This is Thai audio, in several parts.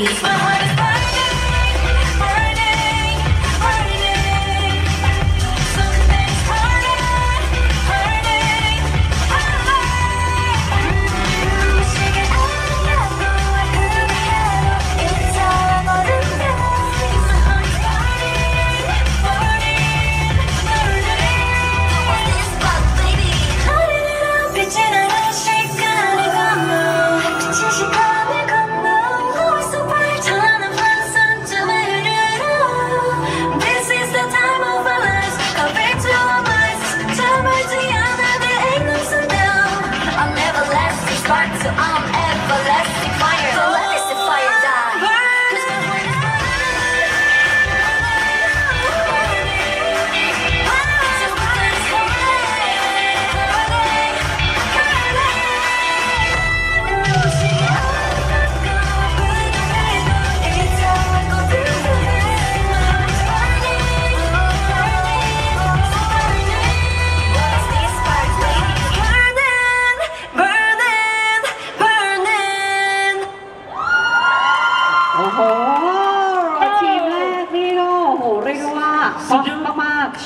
Please. I'm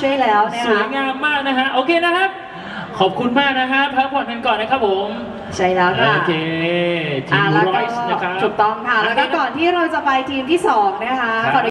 ใช่แล้วนะสวยคะงามมากนะฮะโอเคนะครับ ขอบคุณมากนะฮะพักผ่อนกันก่อนนะครับผมใช่แล้วค่ะ โอเคทีอ่ามแล้วรก็อยส์นะครับ ถูกต้องค่ะ แล้วก็ก่อนที่เราจะไปทีมที่สองนะคะครับขออนุ